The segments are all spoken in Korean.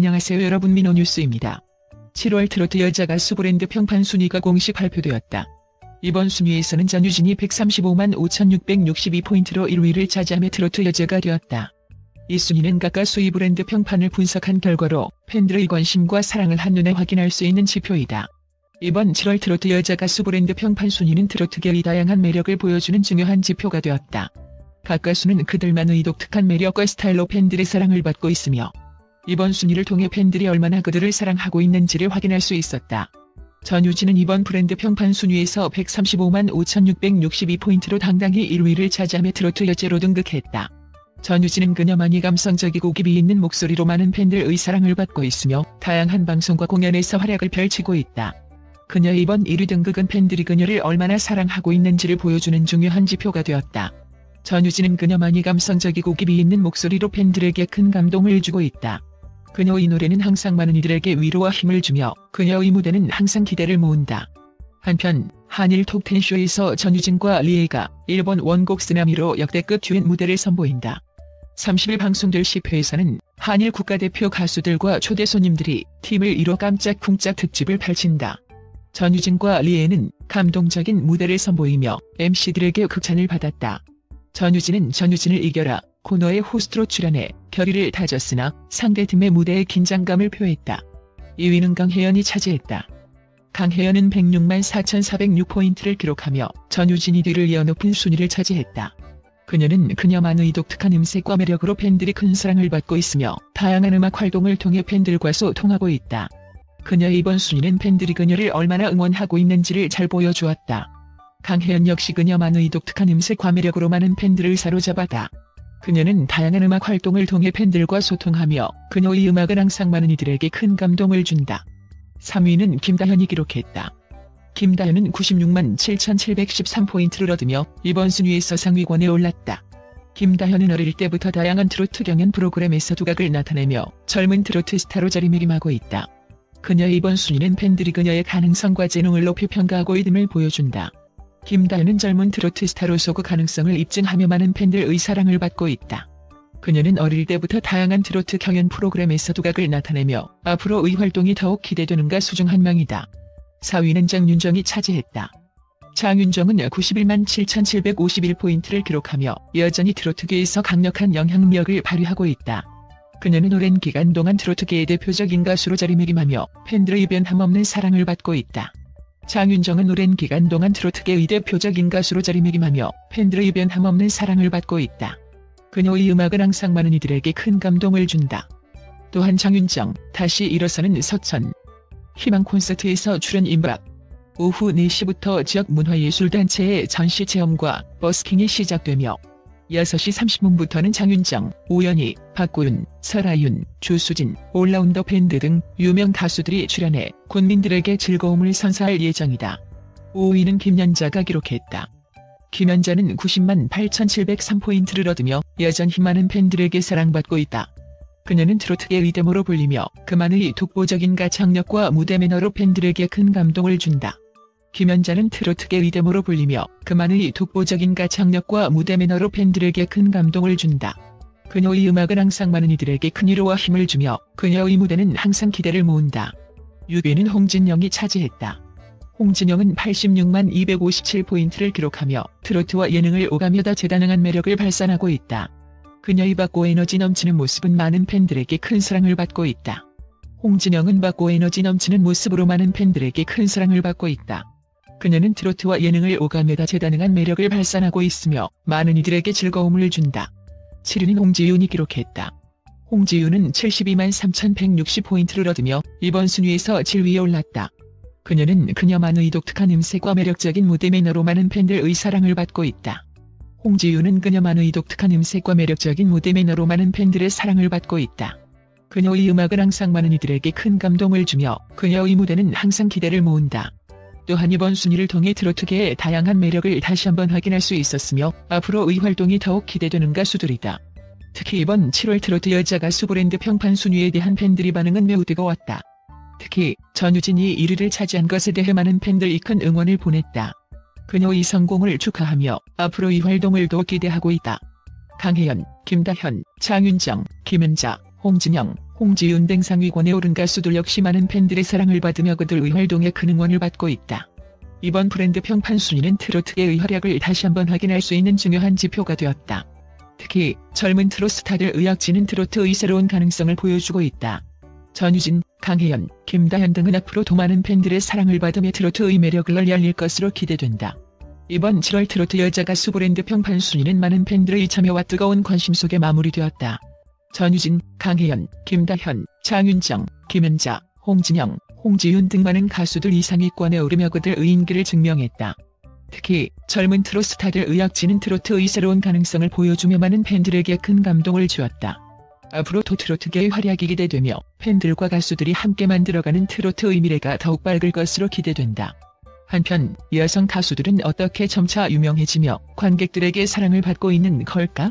안녕하세요 여러분 민호뉴스입니다. 7월 트로트 여자 가수 브랜드 평판 순위가 공식 발표되었다. 이번 순위에서는 전유진이 135만 5,662포인트로 1위를 차지하며 트로트 여자가 되었다. 이 순위는 각 가수의 브랜드 평판을 분석한 결과로 팬들의 관심과 사랑을 한눈에 확인할 수 있는 지표이다. 이번 7월 트로트 여자 가수 브랜드 평판 순위는 트로트계의 다양한 매력을 보여주는 중요한 지표가 되었다. 각 가수는 그들만의 독특한 매력과 스타일로 팬들의 사랑을 받고 있으며 이번 순위를 통해 팬들이 얼마나 그들을 사랑하고 있는지를 확인할 수 있었다. 전유진은 이번 브랜드 평판 순위에서 135만 5,662포인트로 당당히 1위를 차지하며 트로트 여제로 등극했다. 전유진은 그녀만이 감성적이고 깊이 있는 목소리로 많은 팬들의 사랑을 받고 있으며 다양한 방송과 공연에서 활약을 펼치고 있다. 그녀 이번 1위 등극은 팬들이 그녀를 얼마나 사랑하고 있는지를 보여주는 중요한 지표가 되었다. 전유진은 그녀만이 감성적이고 깊이 있는 목소리로 팬들에게 큰 감동을 주고 있다. 그녀의 노래는 항상 많은 이들에게 위로와 힘을 주며 그녀의 무대는 항상 기대를 모은다. 한편 한일 톱텐쇼에서 전유진과 리에가 일본 원곡 쓰나미로 역대급 듀엣 무대를 선보인다. 30일 방송될 10회에서는 한일 국가대표 가수들과 초대 손님들이 팀을 이뤄 깜짝쿵짝 특집을 펼친다. 전유진과 리에는 감동적인 무대를 선보이며 MC들에게 극찬을 받았다. 전유진은 전유진을 이겨라 코너의 호스트로 출연해 결의를 다졌으나 상대팀의 무대에 긴장감을 표했다. 2위는 강혜연이 차지했다. 강혜연은 106만 4,406포인트를 기록하며 전유진이 뒤를 이어 높은 순위를 차지했다. 그녀는 그녀만의 독특한 음색과 매력으로 팬들이 큰 사랑을 받고 있으며 다양한 음악 활동을 통해 팬들과 소통하고 있다. 그녀의 이번 순위는 팬들이 그녀를 얼마나 응원하고 있는지를 잘 보여주었다. 강혜연 역시 그녀만의 독특한 음색과 매력으로 많은 팬들을 사로잡았다. 그녀는 다양한 음악 활동을 통해 팬들과 소통하며 그녀의 음악은 항상 많은 이들에게 큰 감동을 준다. 3위는 김다현이 기록했다. 김다현은 96만 7,713포인트를 얻으며 이번 순위에서 상위권에 올랐다. 김다현은 어릴 때부터 다양한 트로트 경연 프로그램에서 두각을 나타내며 젊은 트로트 스타로 자리매김하고 있다. 그녀의 이번 순위는 팬들이 그녀의 가능성과 재능을 높이 평가하고 있음을 보여준다. 김다현은 젊은 트로트 스타로서 그 가능성을 입증하며 많은 팬들의 사랑을 받고 있다. 그녀는 어릴 때부터 다양한 트로트 경연 프로그램에서 두각을 나타내며 앞으로 의 활동이 더욱 기대되는 가 수 중 한 명이다. 4위는 장윤정이 차지했다. 장윤정은 91만 7,751포인트를 기록하며 여전히 트로트계에서 강력한 영향력을 발휘하고 있다. 그녀는 오랜 기간 동안 트로트계의 대표적인 가수로 자리매김하며 팬들의 변함없는 사랑을 받고 있다. 장윤정은 오랜 기간 동안 트로트계의 대표적인 가수로 자리매김하며 팬들의 변함없는 사랑을 받고 있다. 그녀의 음악은 항상 많은 이들에게 큰 감동을 준다. 또한 장윤정, 다시 일어서는 서천, 희망 콘서트에서 출연 임박. 오후 4시부터 지역 문화예술단체의 전시 체험과 버스킹이 시작되며 6시 30분부터는 장윤정, 오연희, 박고윤, 설아윤, 조수진, 올라운더 밴드 등 유명 가수들이 출연해 국민들에게 즐거움을 선사할 예정이다. 5위는 김연자가 기록했다. 김연자는 90만 8,703포인트를 얻으며 여전히 많은 팬들에게 사랑받고 있다. 그녀는 트로트의 의대모로 불리며 그만의 독보적인 가창력과 무대 매너로 팬들에게 큰 감동을 준다. 김연자는 트로트계 의대모로 불리며 그만의 독보적인 가창력과 무대 매너로 팬들에게 큰 감동을 준다. 그녀의 음악은 항상 많은 이들에게 큰 위로와 힘을 주며 그녀의 무대는 항상 기대를 모은다. 6위는 홍진영이 차지했다. 홍진영은 86만 257포인트를 기록하며 트로트와 예능을 오가며 다 재다능한 매력을 발산하고 있다. 그녀의 밝고 에너지 넘치는 모습은 많은 팬들에게 큰 사랑을 받고 있다. 홍진영은 밝고 에너지 넘치는 모습으로 많은 팬들에게 큰 사랑을 받고 있다. 그녀는 트로트와 예능을 오가며 다재다능한 매력을 발산하고 있으며 많은 이들에게 즐거움을 준다. 7위는 홍지윤이 기록했다. 홍지윤은 72만 3160포인트를 얻으며 이번 순위에서 7위에 올랐다. 그녀는 그녀만의 독특한 음색과 매력적인 무대 매너로 많은 팬들의 사랑을 받고 있다. 홍지윤은 그녀만의 독특한 음색과 매력적인 무대 매너로 많은 팬들의 사랑을 받고 있다. 그녀의 음악은 항상 많은 이들에게 큰 감동을 주며 그녀의 무대는 항상 기대를 모은다. 또한 이번 순위를 통해 트로트계의 다양한 매력을 다시 한번 확인할 수 있었으며 앞으로 의 활동이 더욱 기대되는 가수들이다. 특히 이번 7월 트로트 여자 가수 브랜드 평판 순위에 대한 팬들의 반응은 매우 뜨거웠다. 특히 전유진이 1위를 차지한 것에 대해 많은 팬들이 큰 응원을 보냈다. 그녀의 성공을 축하하며 앞으로의 활동을 더 기대하고 있다. 강혜연, 김다현, 장윤정, 김은자, 홍진영, 홍지윤 등 상위권에 오른 가수들 역시 많은 팬들의 사랑을 받으며 그들 의 활동에 큰 응원을 받고 있다. 이번 브랜드 평판 순위는 트로트계의 활약을 다시 한번 확인할 수 있는 중요한 지표가 되었다. 특히 젊은 트로트 스타들의 약진은 트로트의 새로운 가능성을 보여주고 있다. 전유진, 강혜연, 김다현 등은 앞으로 더 많은 팬들의 사랑을 받으며 트로트의 매력을 알릴 것으로 기대된다. 이번 7월 트로트 여자 가수 브랜드 평판 순위는 많은 팬들의 참여와 뜨거운 관심 속에 마무리되었다. 전유진, 강혜연, 김다현, 장윤정, 김연자, 홍진영, 홍지윤 등 많은 가수들 이 상위권에 오르며 그들의 인기를 증명했다. 특히 젊은 트로트 스타들 의약지는 트로트의 새로운 가능성을 보여주며 많은 팬들에게 큰 감동을 주었다. 앞으로 도 트로트계의 활약이 기대되며 팬들과 가수들이 함께 만들어가는 트로트의 미래가 더욱 밝을 것으로 기대된다. 한편 여성 가수들은 어떻게 점차 유명해지며 관객들에게 사랑을 받고 있는 걸까?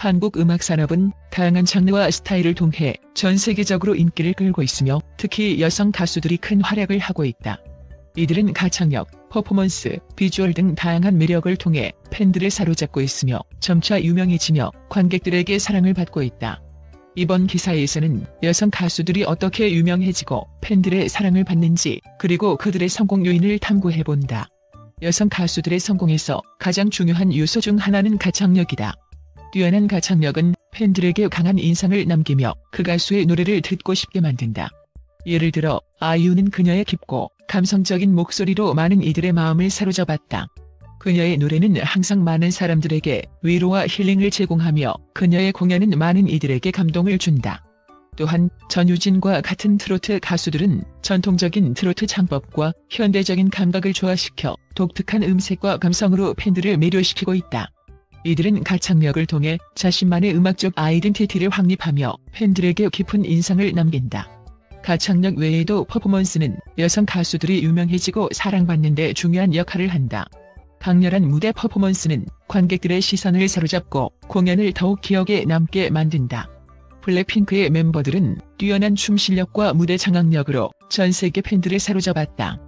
한국 음악 산업은 다양한 장르와 스타일을 통해 전 세계적으로 인기를 끌고 있으며 특히 여성 가수들이 큰 활약을 하고 있다. 이들은 가창력, 퍼포먼스, 비주얼 등 다양한 매력을 통해 팬들을 사로잡고 있으며 점차 유명해지며 관객들에게 사랑을 받고 있다. 이번 기사에서는 여성 가수들이 어떻게 유명해지고 팬들의 사랑을 받는지 그리고 그들의 성공 요인을 탐구해본다. 여성 가수들의 성공에서 가장 중요한 요소 중 하나는 가창력이다. 뛰어난 가창력은 팬들에게 강한 인상을 남기며 그 가수의 노래를 듣고 싶게 만든다. 예를 들어 아이유는 그녀의 깊고 감성적인 목소리로 많은 이들의 마음을 사로잡았다. 그녀의 노래는 항상 많은 사람들에게 위로와 힐링을 제공하며 그녀의 공연은 많은 이들에게 감동을 준다. 또한 전유진과 같은 트로트 가수들은 전통적인 트로트 창법과 현대적인 감각을 조화시켜 독특한 음색과 감성으로 팬들을 매료시키고 있다. 이들은 가창력을 통해 자신만의 음악적 아이덴티티를 확립하며 팬들에게 깊은 인상을 남긴다. 가창력 외에도 퍼포먼스는 여성 가수들이 유명해지고 사랑받는 데 중요한 역할을 한다. 강렬한 무대 퍼포먼스는 관객들의 시선을 사로잡고 공연을 더욱 기억에 남게 만든다. 블랙핑크의 멤버들은 뛰어난 춤 실력과 무대 장악력으로 전 세계 팬들을 사로잡았다.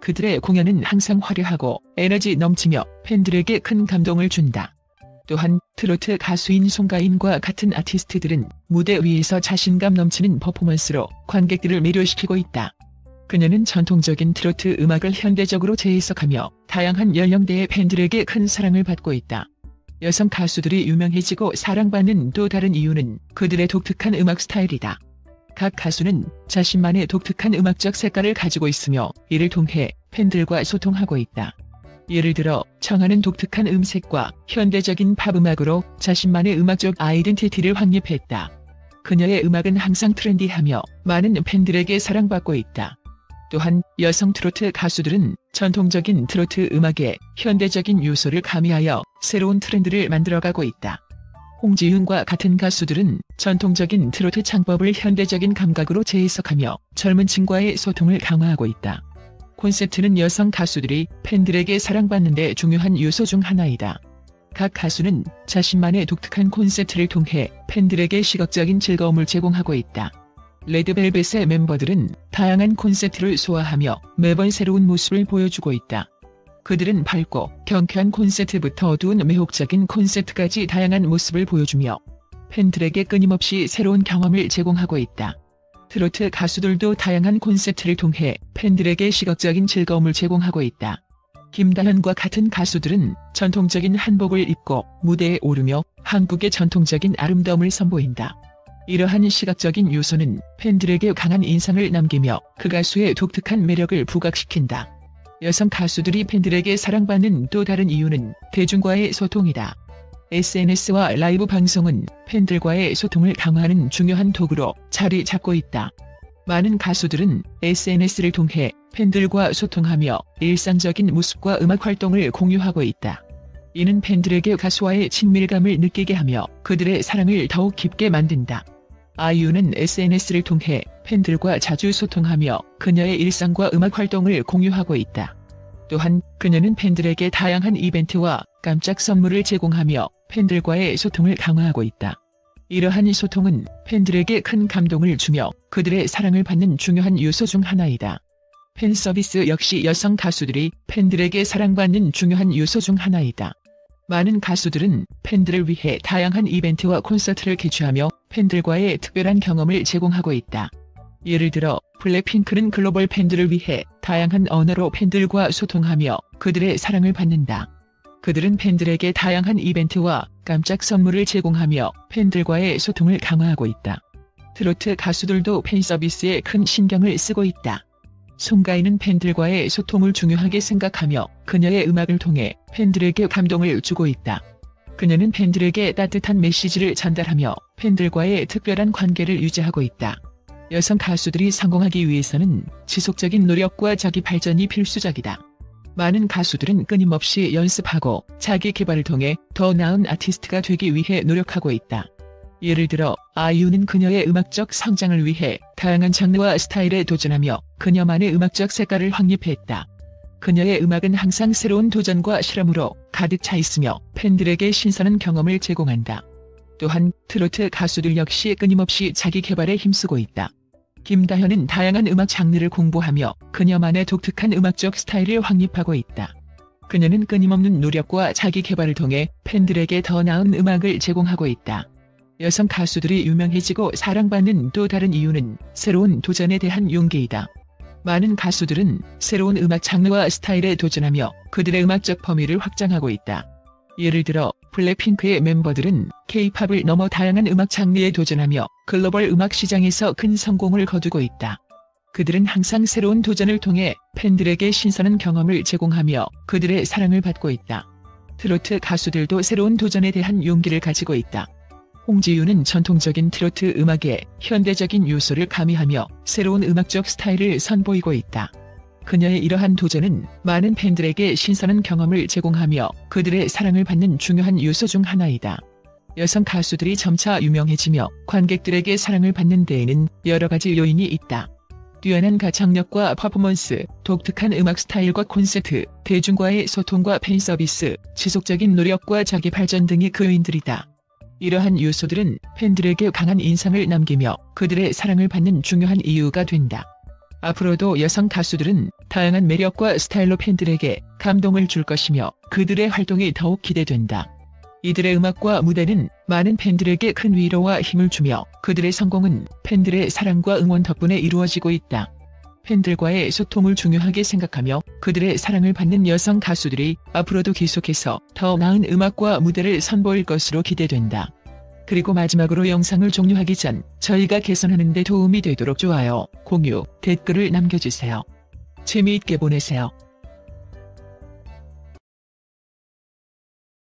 그들의 공연은 항상 화려하고 에너지 넘치며 팬들에게 큰 감동을 준다. 또한 트로트 가수인 송가인과 같은 아티스트들은 무대 위에서 자신감 넘치는 퍼포먼스로 관객들을 매료시키고 있다. 그녀는 전통적인 트로트 음악을 현대적으로 재해석하며 다양한 연령대의 팬들에게 큰 사랑을 받고 있다. 여성 가수들이 유명해지고 사랑받는 또 다른 이유는 그들의 독특한 음악 스타일이다. 각 가수는 자신만의 독특한 음악적 색깔을 가지고 있으며 이를 통해 팬들과 소통하고 있다. 예를 들어 청하는 독특한 음색과 현대적인 팝 음악으로 자신만의 음악적 아이덴티티를 확립했다. 그녀의 음악은 항상 트렌디하며 많은 팬들에게 사랑받고 있다. 또한 여성 트로트 가수들은 전통적인 트로트 음악에 현대적인 요소를 가미하여 새로운 트렌드를 만들어가고 있다. 홍지윤과 같은 가수들은 전통적인 트로트 창법을 현대적인 감각으로 재해석하며 젊은 층과의 소통을 강화하고 있다. 콘셉트는 여성 가수들이 팬들에게 사랑받는 데 중요한 요소 중 하나이다. 각 가수는 자신만의 독특한 콘셉트를 통해 팬들에게 시각적인 즐거움을 제공하고 있다. 레드벨벳의 멤버들은 다양한 콘셉트를 소화하며 매번 새로운 모습을 보여주고 있다. 그들은 밝고 경쾌한 콘셉트부터 어두운 매혹적인 콘셉트까지 다양한 모습을 보여주며 팬들에게 끊임없이 새로운 경험을 제공하고 있다. 트로트 가수들도 다양한 콘셉트를 통해 팬들에게 시각적인 즐거움을 제공하고 있다. 김다현과 같은 가수들은 전통적인 한복을 입고 무대에 오르며 한국의 전통적인 아름다움을 선보인다. 이러한 시각적인 요소는 팬들에게 강한 인상을 남기며 그 가수의 독특한 매력을 부각시킨다. 여성 가수들이 팬들에게 사랑받는 또 다른 이유는 대중과의 소통이다. SNS와 라이브 방송은 팬들과의 소통을 강화하는 중요한 도구로 자리 잡고 있다. 많은 가수들은 SNS를 통해 팬들과 소통하며 일상적인 모습과 음악 활동을 공유하고 있다. 이는 팬들에게 가수와의 친밀감을 느끼게 하며 그들의 사랑을 더욱 깊게 만든다. 아이유는 SNS를 통해 팬들과 자주 소통하며 그녀의 일상과 음악 활동을 공유하고 있다. 또한 그녀는 팬들에게 다양한 이벤트와 깜짝 선물을 제공하며 팬들과의 소통을 강화하고 있다. 이러한 소통은 팬들에게 큰 감동을 주며 그들의 사랑을 받는 중요한 요소 중 하나이다. 팬 서비스 역시 여성 가수들이 팬들에게 사랑받는 중요한 요소 중 하나이다. 많은 가수들은 팬들을 위해 다양한 이벤트와 콘서트를 개최하며 팬들과의 특별한 경험을 제공하고 있다. 예를 들어 블랙핑크는 글로벌 팬들을 위해 다양한 언어로 팬들과 소통하며 그들의 사랑을 받는다. 그들은 팬들에게 다양한 이벤트와 깜짝 선물을 제공하며 팬들과의 소통을 강화하고 있다. 트로트 가수들도 팬 서비스에 큰 신경을 쓰고 있다. 송가인은 팬들과의 소통을 중요하게 생각하며 그녀의 음악을 통해 팬들에게 감동을 주고 있다. 그녀는 팬들에게 따뜻한 메시지를 전달하며 팬들과의 특별한 관계를 유지하고 있다. 여성 가수들이 성공하기 위해서는 지속적인 노력과 자기 발전이 필수적이다. 많은 가수들은 끊임없이 연습하고 자기 개발을 통해 더 나은 아티스트가 되기 위해 노력하고 있다. 예를 들어 아이유는 그녀의 음악적 성장을 위해 다양한 장르와 스타일에 도전하며 그녀만의 음악적 색깔을 확립했다. 그녀의 음악은 항상 새로운 도전과 실험으로 가득 차 있으며 팬들에게 신선한 경험을 제공한다. 또한 트로트 가수들 역시 끊임없이 자기 개발에 힘쓰고 있다. 김다현은 다양한 음악 장르를 공부하며 그녀만의 독특한 음악적 스타일을 확립하고 있다. 그녀는 끊임없는 노력과 자기 개발을 통해 팬들에게 더 나은 음악을 제공하고 있다. 여성 가수들이 유명해지고 사랑받는 또 다른 이유는 새로운 도전에 대한 용기이다. 많은 가수들은 새로운 음악 장르와 스타일에 도전하며 그들의 음악적 범위를 확장하고 있다. 예를 들어 블랙핑크의 멤버들은 K-팝을 넘어 다양한 음악 장르에 도전하며 글로벌 음악 시장에서 큰 성공을 거두고 있다. 그들은 항상 새로운 도전을 통해 팬들에게 신선한 경험을 제공하며 그들의 사랑을 받고 있다. 트로트 가수들도 새로운 도전에 대한 용기를 가지고 있다. 홍지유는 전통적인 트로트 음악에 현대적인 요소를 가미하며 새로운 음악적 스타일을 선보이고 있다. 그녀의 이러한 도전은 많은 팬들에게 신선한 경험을 제공하며 그들의 사랑을 받는 중요한 요소 중 하나이다. 여성 가수들이 점차 유명해지며 관객들에게 사랑을 받는 데에는 여러 가지 요인이 있다. 뛰어난 가창력과 퍼포먼스, 독특한 음악 스타일과 콘서트, 대중과의 소통과 팬 서비스, 지속적인 노력과 자기 발전 등이 그 요인들이다. 이러한 요소들은 팬들에게 강한 인상을 남기며 그들의 사랑을 받는 중요한 이유가 된다. 앞으로도 여성 가수들은 다양한 매력과 스타일로 팬들에게 감동을 줄 것이며 그들의 활동이 더욱 기대된다. 이들의 음악과 무대는 많은 팬들에게 큰 위로와 힘을 주며 그들의 성공은 팬들의 사랑과 응원 덕분에 이루어지고 있다. 팬들과의 소통을 중요하게 생각하며 그들의 사랑을 받는 여성 가수들이 앞으로도 계속해서 더 나은 음악과 무대를 선보일 것으로 기대된다. 그리고 마지막으로 영상을 종료하기 전 저희가 개선하는 데 도움이 되도록 좋아요, 공유, 댓글을 남겨주세요. 재미있게 보내세요.